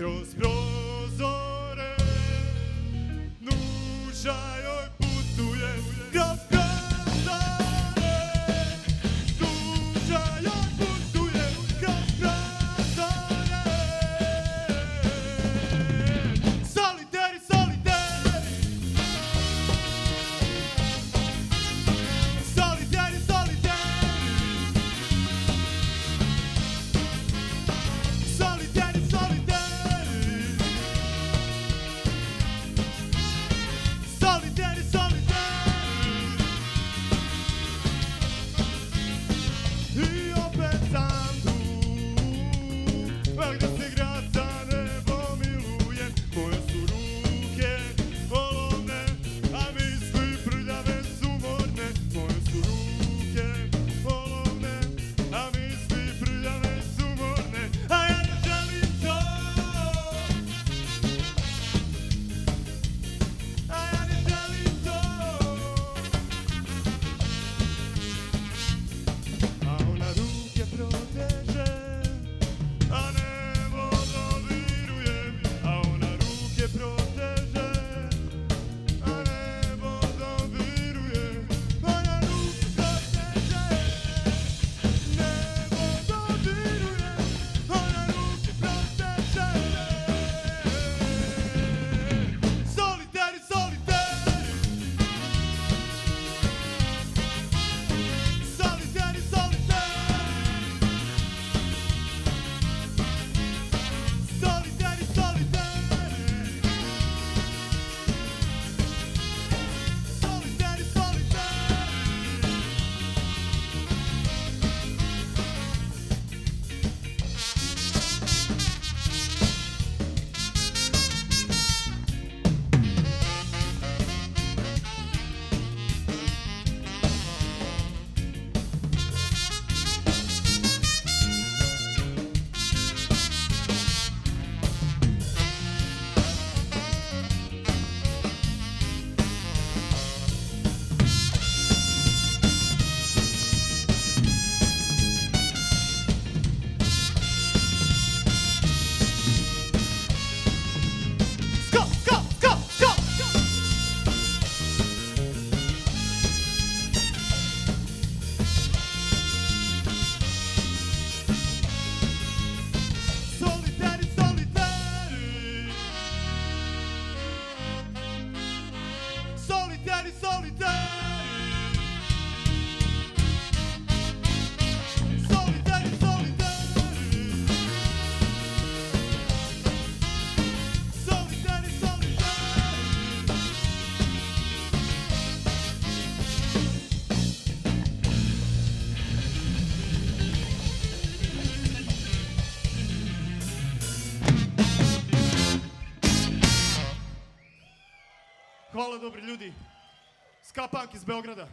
Cruz, Hvala dobri ljudi. Ska Punk iz Beograda.